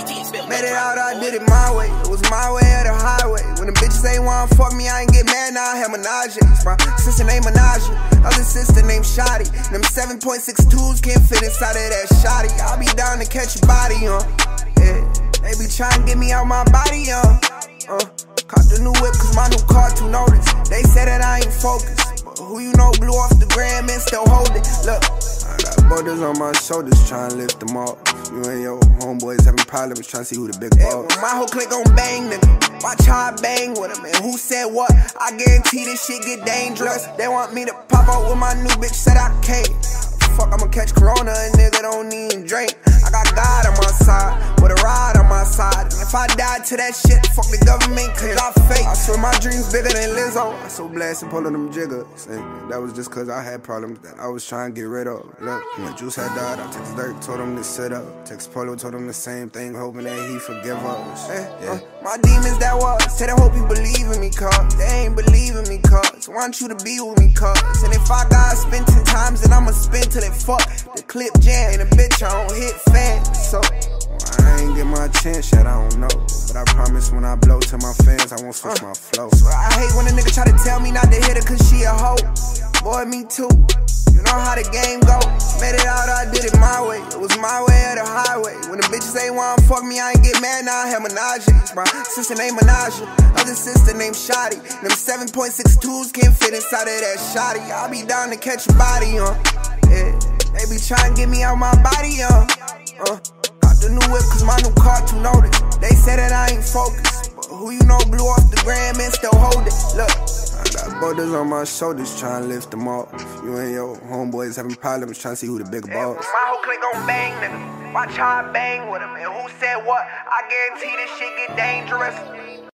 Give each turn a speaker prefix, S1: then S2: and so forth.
S1: Made it out, I did it my way. It was my way or the highway. When the bitches ain't wanna fuck me, I ain't get mad, now I have menages. My sister named Menage, other sister named Shotty. Them 7.62s can't fit inside of that shotty. I'll be down to catch your body, uh. Yeah, they be trying to get me out my body, uh. Uh, caught the new whip cause my new car too notice. They said that I ain't focused. But who you know blew off the gram and still hold it? Look, I on my shoulders trying to lift them up. You and your homeboys having problems trying to see who the big boss. Yeah, my whole clique gon' bang nigga. Watch how I bang with them. And who said what? I guarantee this shit get dangerous. They want me to pop out with my new bitch, said I can't. Fuck, I'ma catch corona, a nigga don't even if I die to that shit, fuck the government, cause I fake. I swear my dreams bigger than Lizzo. I so blessed and pulling them jiggers. And that was just cause I had problems that I was trying to get rid of. Look, when Juice had died, I texted Durk, told him to sit up. Text Polo, told him the same thing, hoping that he forgive us. Eh, yeah. Uh, my demons that was, said I hope you believe in me, cuz. They ain't believing me, cuz. Want you to be with me, cuz. And if I gotta spend 10 times, then I'ma spend till it fuck. The clip jam, and a bitch, I don't hit fast. So, I ain't get my chance yet, I don't know. But I promise when I blow to my fans, I won't switch uh, my flow. I hate when a nigga try to tell me not to hit her cause she a hoe. Boy, me too. You know how the game go. Made it out, I did it my way. It was my way or the highway. When the bitches ain't wanna fuck me, I ain't get mad, now I have menages. My sister named Menage, other sister named Shotty. Them 7.62s can't fit inside of that shotty. I'll be down to catch a body, uh. Yeah. They be trying to get me out my body, uh. uh. The new whip cause my new car too notice. They say that I ain't focused. But who you know blew off the gram and still hold it. Look. I got boulders on my shoulders trying to lift them up. You and your homeboys having problems trying to see who the big boss. My whole clique gon' bang nigga. Watch how I bang with them. And who said what? I guarantee this shit get dangerous.